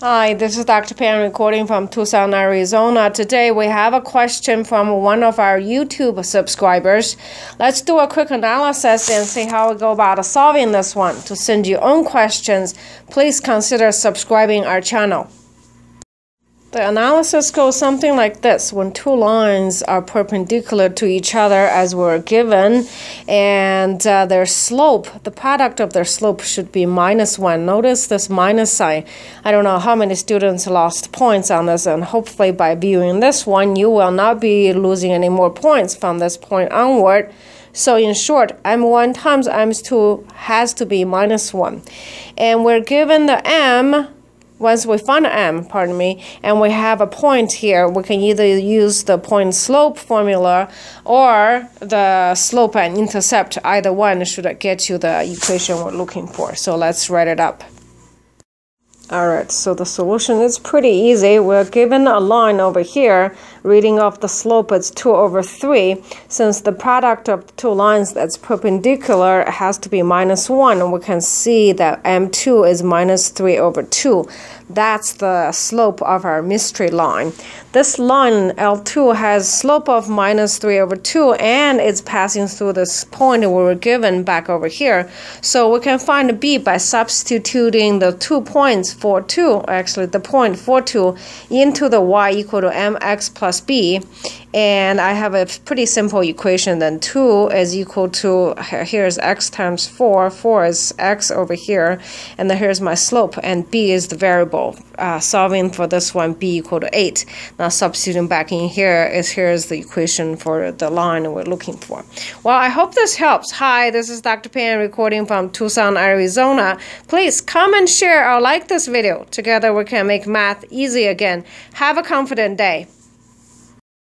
Hi, this is Dr. Pan recording from Tucson, Arizona. Today we have a question from one of our YouTube subscribers. Let's do a quick analysis and see how we go about solving this one. To send your own questions, please consider subscribing our channel. The analysis goes something like this. When two lines are perpendicular to each other as we're given, and uh, their slope, the product of their slope should be minus 1. Notice this minus sign. I don't know how many students lost points on this, and hopefully by viewing this one, you will not be losing any more points from this point onward. So in short, m1 times m2 has to be minus 1. And we're given the m once we find m, pardon me, and we have a point here, we can either use the point slope formula or the slope and intercept. Either one should get you the equation we're looking for. So let's write it up. Alright, so the solution is pretty easy. We're given a line over here, reading off the slope is 2 over 3. Since the product of two lines that's perpendicular has to be minus 1, we can see that m2 is minus 3 over 2. That's the slope of our mystery line. This line L2 has slope of minus 3 over 2 and it's passing through this point we were given back over here. So we can find B by substituting the two points for 2, actually the point for 2, into the y equal to mx plus b and I have a pretty simple equation then 2 is equal to, here's x times 4, 4 is x over here, and then here's my slope, and b is the variable. Uh, solving for this one, b equal to 8. Now substituting back in here is here's the equation for the line we're looking for. Well, I hope this helps. Hi, this is Dr. Pan recording from Tucson, Arizona. Please comment, share, or like this video. Together we can make math easy again. Have a confident day.